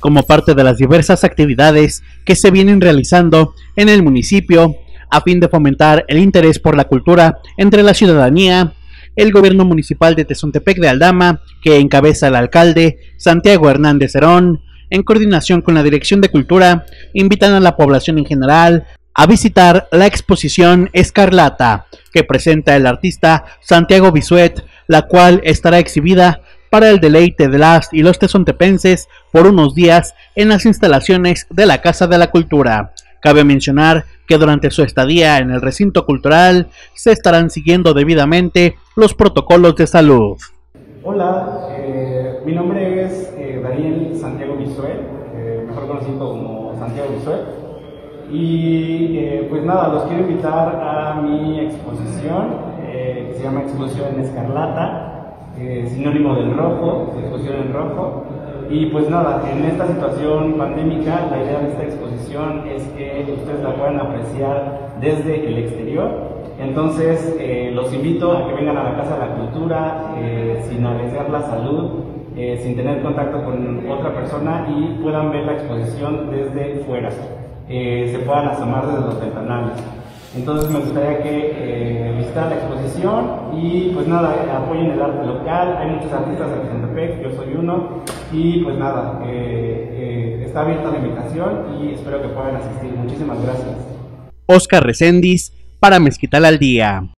como parte de las diversas actividades que se vienen realizando en el municipio a fin de fomentar el interés por la cultura entre la ciudadanía. El gobierno municipal de Tezontepec de Aldama, que encabeza el alcalde Santiago Hernández Herón, en coordinación con la Dirección de Cultura, invitan a la población en general a visitar la exposición Escarlata, que presenta el artista Santiago Bisuet, la cual estará exhibida para el deleite de las y los tesontepenses por unos días en las instalaciones de la Casa de la Cultura. Cabe mencionar que durante su estadía en el recinto cultural se estarán siguiendo debidamente los protocolos de salud. Hola, eh, mi nombre es eh, Daniel Santiago Bisuet, eh, mejor conocido como Santiago Bisuet. Y eh, pues nada, los quiero invitar a mi exposición, que se llama Exposición Escarlata, sinónimo del rojo, exposición en rojo. Y pues nada, en esta situación pandémica, la idea de esta exposición es que ustedes la puedan apreciar desde el exterior. Entonces, eh, los invito a que vengan a la Casa de la Cultura eh, sin arriesgar la salud, eh, sin tener contacto con otra persona y puedan ver la exposición desde fuera. se puedan asomar desde los ventanales. Entonces me gustaría que eh, visitaran la exposición y pues nada, apoyen el arte local, hay muchos artistas en Centropec, yo soy uno y pues nada, eh, eh, está abierta la invitación y espero que puedan asistir. Muchísimas gracias. Oscar Recendis para Mezquital al Día.